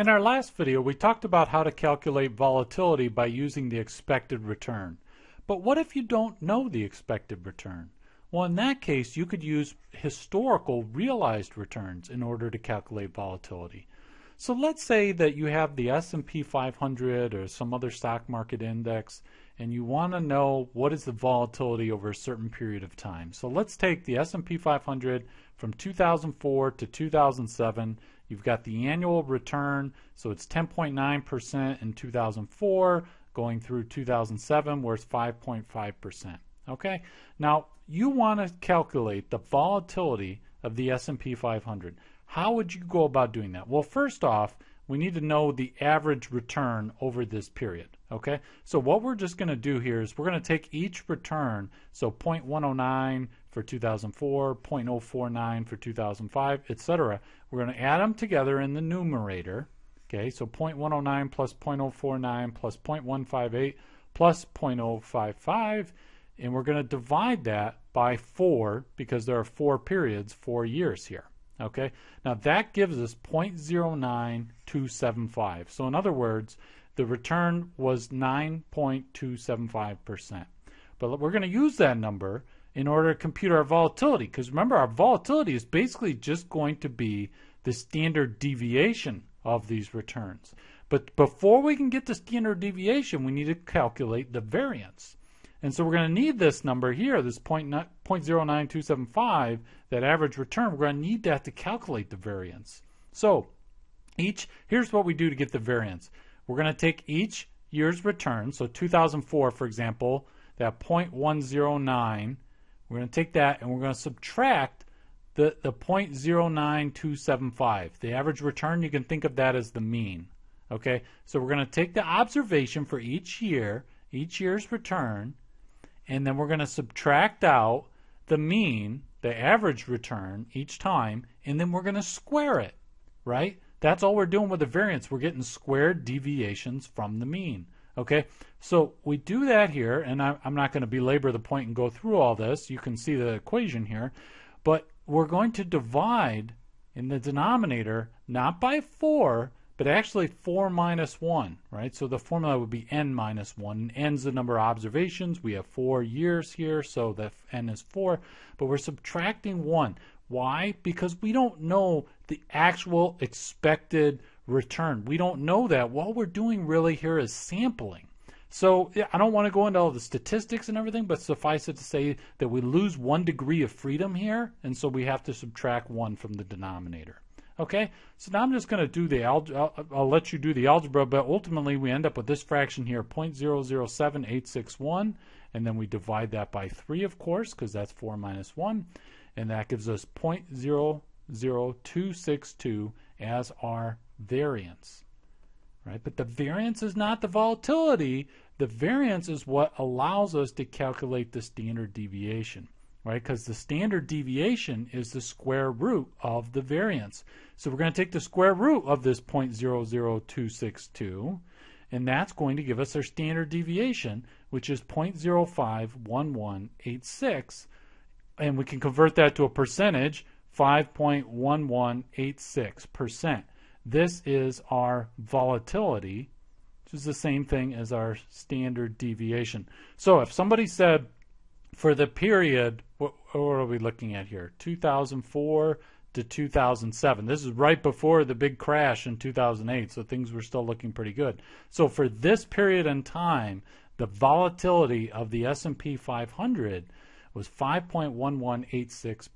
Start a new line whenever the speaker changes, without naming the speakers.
In our last video, we talked about how to calculate volatility by using the expected return. But what if you don't know the expected return? Well, in that case, you could use historical realized returns in order to calculate volatility. So let's say that you have the S&P 500 or some other stock market index and you want to know what is the volatility over a certain period of time. So let's take the S&P 500 from 2004 to 2007 You've got the annual return, so it's 10.9% in 2004, going through 2007, where it's 5.5%. Okay. Now you want to calculate the volatility of the S&P 500. How would you go about doing that? Well, first off, we need to know the average return over this period. Okay, so what we're just going to do here is we're going to take each return, so 0.109 for 2004, 0.049 for 2005, etc. We're going to add them together in the numerator. Okay, so 0.109 plus 0.049 plus 0.158 plus 0.055, and we're going to divide that by 4 because there are four periods, four years here. Okay, now that gives us 0.09275. So in other words, the return was 9.275%. But we're going to use that number in order to compute our volatility because remember our volatility is basically just going to be the standard deviation of these returns. But before we can get the standard deviation, we need to calculate the variance. And so we're going to need this number here, this 0.09275, that average return. We're going to need that to calculate the variance. So each here's what we do to get the variance. We're going to take each year's return, so 2004, for example, that 0.109, we're going to take that and we're going to subtract the, the 0.09275. The average return, you can think of that as the mean. Okay, so we're going to take the observation for each year, each year's return, and then we're going to subtract out the mean, the average return each time, and then we're going to square it, right? That's all we're doing with the variance. We're getting squared deviations from the mean. Okay, so we do that here, and I'm not going to belabor the point and go through all this. You can see the equation here, but we're going to divide in the denominator not by 4, but actually 4 minus 1, right? So the formula would be n minus 1. n's the number of observations. We have 4 years here, so the n is 4, but we're subtracting 1. Why? Because we don't know the actual expected return. We don't know that. What we're doing really here is sampling. So I don't want to go into all the statistics and everything, but suffice it to say that we lose one degree of freedom here, and so we have to subtract one from the denominator. Okay, so now I'm just going to do the algebra. I'll, I'll, let you do the algebra, but ultimately we end up with this fraction here, 0.007861, and then we divide that by 3, of course, because that's 4 minus 1 and that gives us 0.00262 as our variance. Right? But the variance is not the volatility. The variance is what allows us to calculate the standard deviation. Right? Because the standard deviation is the square root of the variance. So we're going to take the square root of this 0.00262 and that's going to give us our standard deviation, which is 0.051186 and we can convert that to a percentage 5.1186%. This is our volatility, which is the same thing as our standard deviation. So if somebody said for the period, what, what are we looking at here? 2004 to 2007. This is right before the big crash in 2008, so things were still looking pretty good. So for this period in time, the volatility of the S&P 500 was 5.1186%.